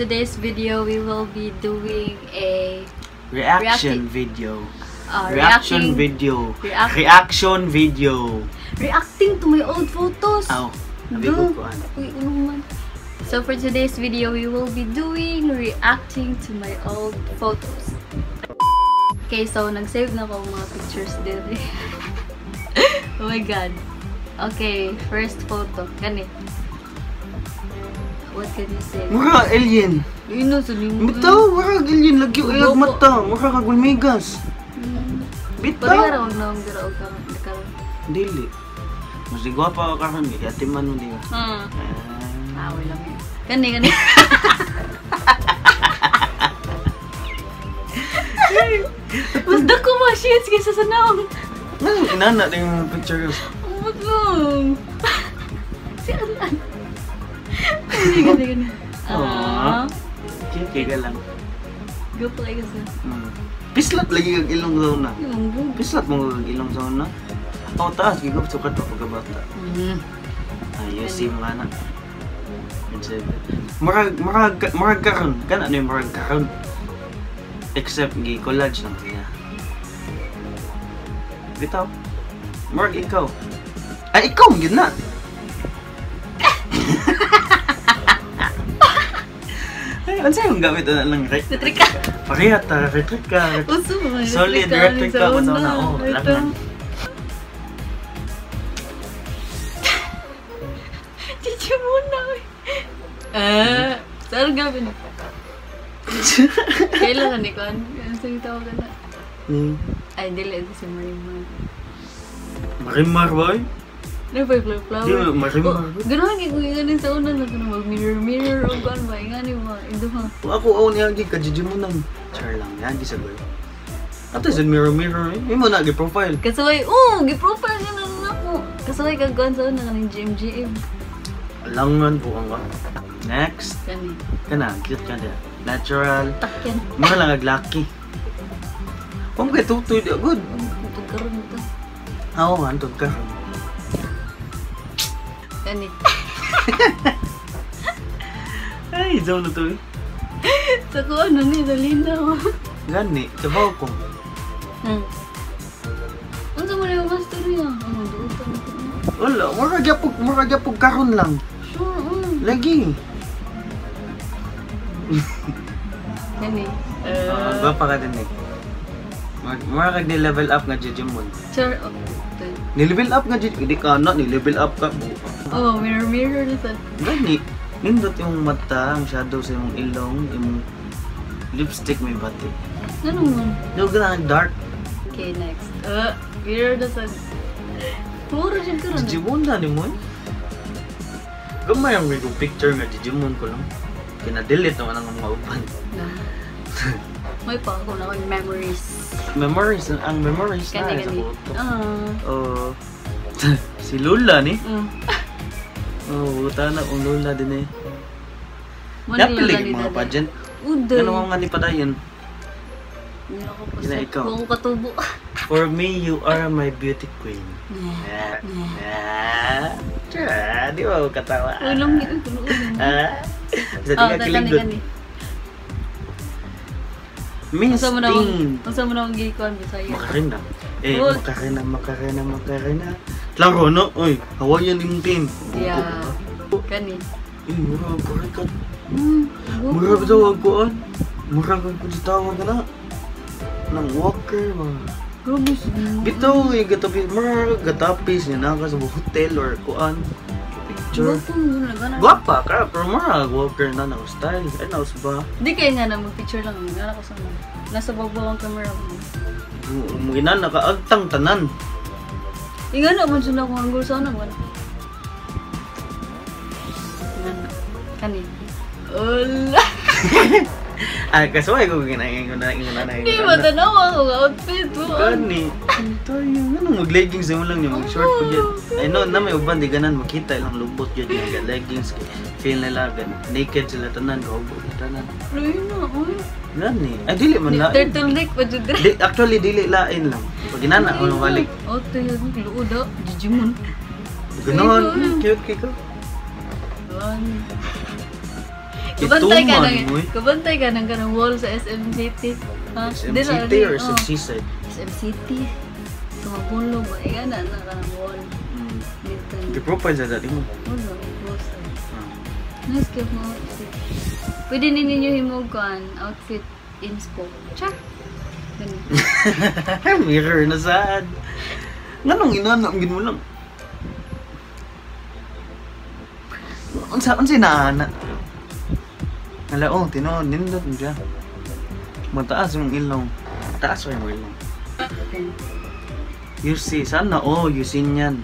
today's video, we will be doing a Reaction video. uh, Reaction video. React- Reaction video. reacting to my old photos. Aw, sabi Duh. ko ko ano. Uy, ano? So for today's video, we will be doing reacting to my old photos. Okay, so nag-save na ako mga pictures din. oh my god. Okay, first photo. Ganit. What can you say? Mura alien. Yun na, sabi mo. Bitaw, mura alien. Lagi Opo. ilag mata. Mura ka gulmigas. Hmm. Bitaw. Parang huwag na huwag na huwag na karon. Dili. Mas di gwapa ka karon. Yatiman mo di ba? Hmm. Ah. Ah, wala lang yun. Gani, gani. Mas dako mga shades kaysa sa naong. Nang inana na yung picture ko. Alan. Gani, gani, gani. Ah. Kiki ka lang. Go kayo sa. Hmm. Pislat lagi kag ilong zona. Yung bug. Pislat mo kag ilong zona. Ako taas, gigop sukat pa pagkabata. Hmm. Ayos si mga anak. Marag, marag, marag karon. Kana ano yung marag karon? Except gi collage lang siya. Bitaw. Marag ikaw. Ay, ikaw yun na. Ano sa'yo ang gamit na lang rek? Natrika. Pareha ta, retreat ka. Uso mo. Solid, natrika electric sa ka, una. sa una. Oh, Ito. lang na. Chichi muna. eh. Ah. Saan gawin? Kailangan ni Kwan. Ano sa'yo tawagan na? Hmm. Ay, dili. Ito si Marimar. Marimar boy? Ba yung flower flower? Di, Marimar. Oh, Gano'n ko yung ganin sa una na gano'n mag-mirror-mirror o gano'n ba? Nga ni mga indo ha. Kung ako ako niya gi kajiji mo nang char lang yan di sa girl. Ato sa mirror mirror eh. Imo na gi profile. Kasaway, oh, gi-profile niya na lang ako. Kasaway kagawin sa una kaning GMGM. Alangan po ang. Next. Kani. Kana cute ka dia. Natural. Takyan. Mga lang ag lucky. Kung kay tutoy good. Ito karoon ito. Oo, antod ka. Kani. Ay, zone na to eh. Sa ko ano ni, dalinaw. Gani, sabaw ko. Hmm. Ano sa mga yung master niya? Ano, doon ka na. Wala, mura gyapog, mura gyapog karon lang. Sure, mm. Lagi. Kani. Uh, Uh, gwapa ka din eh. Mura- kag ni-level up nga jejemon. Char, oh. ito. Ni-level up nga jejemon. Hindi ka na, ni-level up ka. Oh, mirror mirror na sa. Gani, nindot yung mata, ang shadow sa imong ilong, imong lipstick may bati. Ano mo? Yung ganang dark, Okay, next. Uh, mirror na sa. Mura dyan ka rin. Digimon na ni mo eh. Gamay ang kong picture nga Digimon ko lang. Kina-delete naman ang mga uban. May pa ako na akong memories. Memories, ang memories na Gani, sa gani. photo. Ah. Oh, si Lula ni. Mm. Oh, buta na kung Lula din eh. Napilig gani mga pageant. Uday. Ano mga nga ni padayon? Hindi ako pa Gina, sa ikaw. kung katubo. For me, you are my beauty queen. Yeah. Ah, ah, di ba ako katawa? Ulang ni ulo ulo. Ah, sa di ka gani. Miss na Ting. Unsa mo na akong gikuan Bisaya. Makarena. Eh, Oh. makarena, makarena, Klaro, no? Oy, Hawaiian yung team. Yeah. Kani. Eh, mura ang kurikat. Hmm. Mura ba daw ang kuan? Mura ang kutitawag ka na. Nang walker, mga. Rubus. Bitaw, yung gatapis, mura gatapis niya naka sa hotel or kuan. Picture. Mo na. Guwapa ka, pero mura walker na na style. Ay, naus ba? Di kaya nga na mag-picture lang. Nga ako sa Nasa babaw ang camera ko. Mugina, nakaagtang tanan. Inga na man sila kung anggol sana mo. Kani. Ola. Ay, kasuway ko ginahin ko na, ingo na na, Hindi mo tanaw ako ang outfit mo. Gani. Tayo, ano, mag-leggings mo lang yung mag-short ko dyan. Ay, no, na may uban, di ganan, makita ilang lubot yun yung leggings. Feel nila, gan, naked sila tanan, kaubo tanan. Ayun na, oy. Gani. Ay, dili man lain. Turtleneck pa dyan Di, actually, dili lain lang. Pag ginana, ano balik. Oh, tayo, luod ah. Digimon. Ganon, cute kiko. kuan. Kabantay ka ng, mo kabantay ka ng kanang wall sa SM City. Ha? SM Di na, City di- or oh. SM Seaside? SM City. Tumabulo ba? Eh, na na ka ng wall. Mm. Dito. Gi-profile sa dati mo. Wala, close. Ah. Nice cute mo outfit. Pwede din ninyo himugan outfit inspo. Char! Ganun. Mirror na saan? Nganong inanamgin mo lang? Unsa unsa inaana? Hala oh, tinuod nindot mo siya. Mataas yung ilong. Taas yung ilong. You see, sana oh, you see niyan.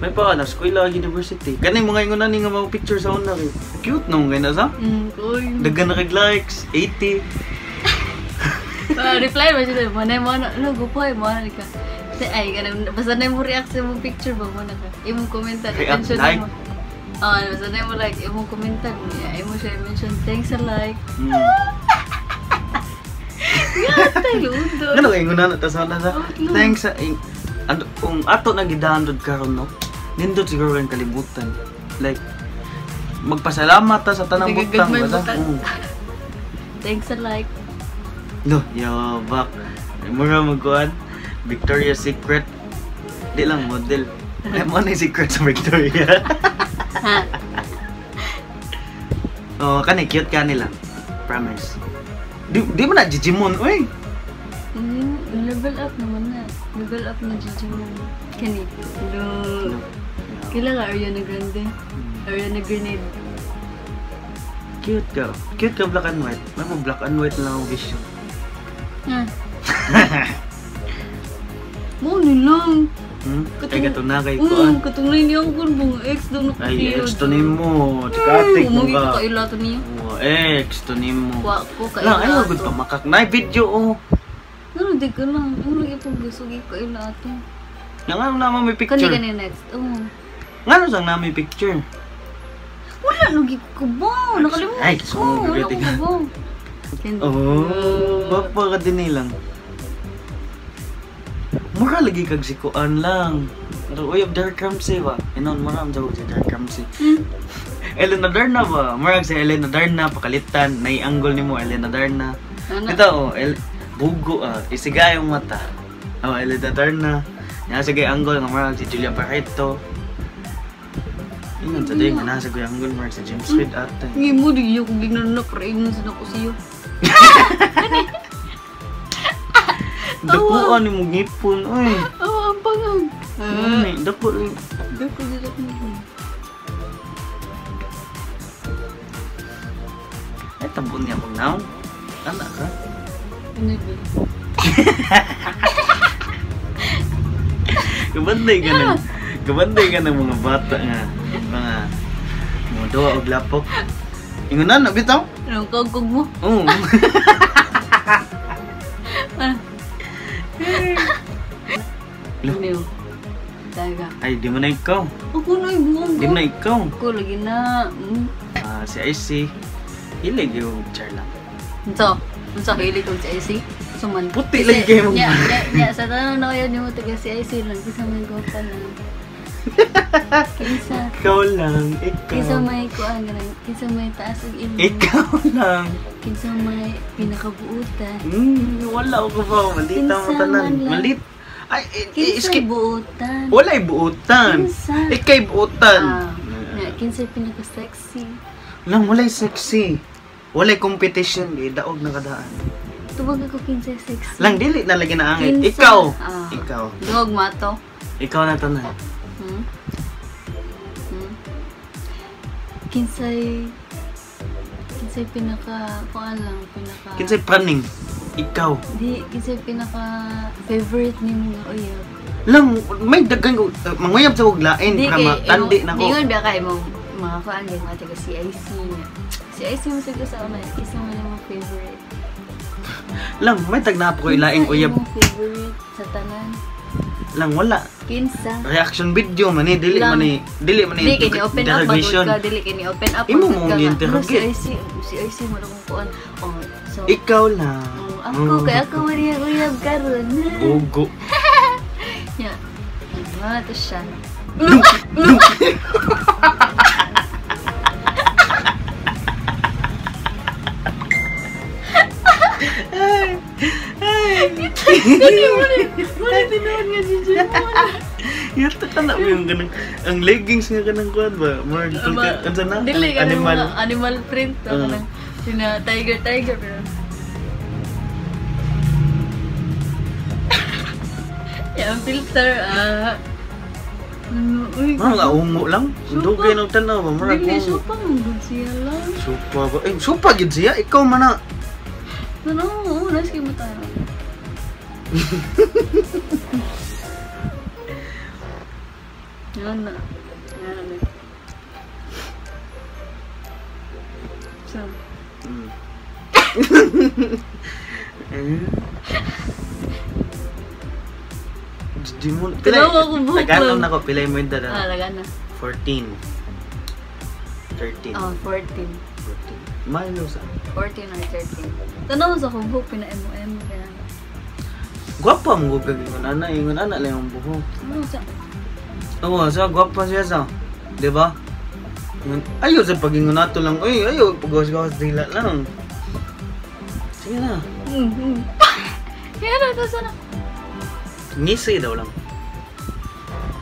May pa na eskwela university. Kanay mga ingon ni nga mga picture sa una. Cute nung na sa. Mm, cool. Daghan na kay likes, 80. Ah, reply ba sila? Manay mo na, ano, gupay mo na ka. Ay, ganun, basta na mo react sa mong picture ba mo na ka. Imong mention like. mo. Ah, basta na mo like, imong komentar, ay mo siya mention, thanks a like. Mm. Yatay, ludo. Ano kay nguna na ta sa na sa. Oh. Thanks sa ing ano kung ato na gidahandod karon no. Nindot siguro kang kalibutan. Like magpasalamat ta sa tanang butang basta. Thanks a like. No, yo bak. Mura magkuan Victoria's Secret. Di lang model. Ay mo na secret sa Victoria. Ha? oh, kani cute ka nila. Promise. Di, di mo na Jijimon, uy. Mm, level up naman na. Level up na Gigi mo. Kani. No. Kailan ka Ariana Grande? Ariana Grenade. Cute ka. Cute ka black and white. May mo black and white lang ang vision. Ha? Mo nilang. Hmm? Katung- Ay, gato na kay Oo, kuan. katunay niya ang kun mga ex daw na Ay, ex to nimo. Tikatik mo Umagi ko ka. kayo lato niya. Oh, ex to nimo. Wa ko kayo Lang, ayaw gud pa makak. Na video oh. Ano, di ka lang. Ano, ipong gusto ko kayo lato. Yang ano naman may Kani picture. ka ni next. Oo. Ngano sang na may picture? Wala, lagi ko ba? Nakalimutan Ay, ko. sumugod Wala ko ba? Oh, bapa ka din nilang. Mura lagi kag sikuan lang. Pero uyab Derek Ramsey ba? Inon mura ang jawab si Derek Ramsey. Hmm? Elena Darna ba? Murag si Elena Darna pakalitan. Nai-angle nimo Elena Darna. Ano? Ito oh, El bugo ah, isigay ang mata. Oh, Elena Darna. Nga sige angle nga murag si Julia Barreto. Ingon sa day nasa ko angle murag si James Reid ate. Ngi mo, di iyo kung gignan na pre-inon sa ko siyo. Dapuan ni mo ngipon oy. Oh, ang pangang. Ay, dapo rin. Dako dito na. Ay, tabon niya mong naon. Anak ka? Ano ba? Kabanday ka ng, kabanday ka ng mga bata nga. Mga, mga duwa o lapok. Ingon na, nabitaw? Anong kagkog mo? Oo. Talaga. Ay, di mo na ikaw. Ako na ibuong Di ko. mo na ikaw. Ako lagi na. Mm. Ah, si IC. Hilig yung char lang. Ito. Unsa kay ilig kong si IC? Suman. Puti lagi kayo mong- Nya, nya, nya, sa tanong na kayo niyo mo taga si IC lang. Kisa may gota lang. Kisa. Ikaw lang, ikaw. Kisa may kuan ganun. Kisa may taas ang ilong. Ikaw lang. Kinsa may pinakabuutan. Hmm, wala ko ba? Malita mo tanan. lang. Malit. Ay, eh, eh, skip. buutan. Wala'y buutan. Kinsa. Ikay buutan. Ah, kinsa pinaka-sexy. Lang, wala'y sexy. Wala'y competition. Di, daog na kadaan. Tubag ako kinsa sexy. Lang, dili na lagi na angit. Kinsa. Ikaw. Ah. Ikaw. Dungog mato. Ikaw na tanan. Hmm? Hmm? Kinsay... Kinsay pinaka... Kuan lang, pinaka... Kinsay praning. Ikaw. Di, kinsay pinaka... Favorite ni mo nga uyab. Lang, may dagang uh, manguyab sa uglain. Di Para matandi na ko. Di nga ba kayo mo mga kuan din mga taga CIC niya. CIC mo sa una. Isa mo yung mga favorite. Lang, may tagna po ko ilaing uyab. imong favorite sa tanan. Lang, wala. Kinsa? Reaction video man eh. Dili man eh. Dili man eh. Dili kini open up bagod ka, dili kini open up Imo mo nga. Ano, Si IC, si IC mo lang kuan. Oh, so Ikaw lang. Aku, kayak hmm. aku mariag-uyab karon. Gogo. Ya. Ano to siya? Look! Look! Hindi mo rin. Wala tinawag yung ganang, ang leggings nga ganang kuhan ba? More, ano na? Animal. Animal print. Uh. Hmm. Tina, tiger, tiger. Pero Yan filter ah. Ano, uy. Mga ungo lang. Supa. Dugay ng tanaw ba? Mura Dili ko. supa mo good siya lang. Supa ba? Eh, supa gid siya. Ikaw man na. Ano, oo, nice kayo mo tayo. Yan na. Yan na. So, Mm. Di mo, Tinawa ko buhok Tagalog lang. na ko, pilay mo yung ah, dada. laga na. 14. 13. Oh, 14. 14. Mayo sa. 14 or 13. Tanaw sa kong buhok, pina-emo-emo. Kaya, Gwapa mo gugag ingon ana, ingon ana lang yung buhok. ano sa, Oo, sa gwapa siya sa. Di ba? Ayaw sa pagingon nato lang. Uy, ayaw pagawas-gawas dila lang. Sige na. mm, mm. Kaya na, ito sana. Ngisay daw lang.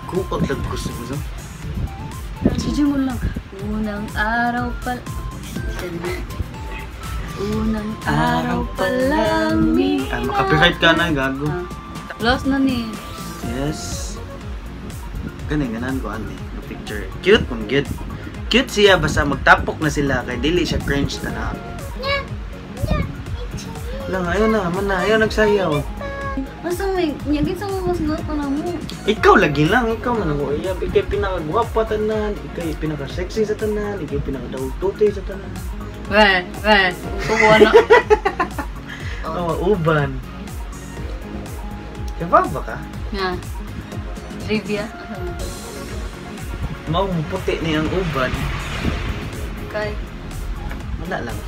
Kupag lang gusto mo sa. Sige mo lang. Unang araw pa... Unang araw pa lang ni... Ah, makapiright ka na, gago. Ah. Lost na ni. Yes. Ganing ganan ko ani, yung picture. Cute kung cute. Cute siya basta magtapok na sila kay dili siya cringe ta na. Lang ayun na, man na, ayun nagsayaw. Asa may... Nyagin sa mga mas pa na mo. Ikaw lagi lang, ikaw man ako. Iya, ikay pinakagwapa tanan, ikay pinaka-sexy sa tanan, ikay pinaka-daw-tutoy sa tanan. Weh, weh. Kukuha na. Oh, uban. Kaya ba ka? Nga. Trivia. Mo puti ni ang uban. Okay. Wala lang.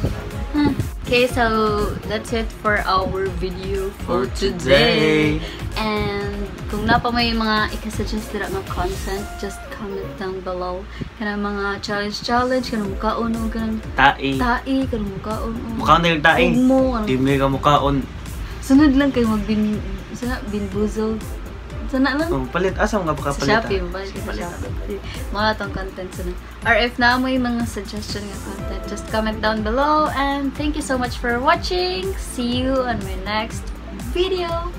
Okay, so that's it for our video for, For today. today. And kung na pa may mga ikasuggest dira nga content, just comment down below. Kana mga challenge-challenge, kana mukaon o kanang Tai. tai, kana mukaon o. Mukha na yung tai. Ugmo, Di may ka mukhaon. Sunod lang kayo magbin... Sana, binbuzzle. Sana lang. Oh, palit. Ah, Asa mga Sa pakapalit? Shopee, mabalik ka sa Shopee. Mga itong content sana. Or if na may mga suggestion nga content, just comment down below. And thank you so much for watching. See you on my next video.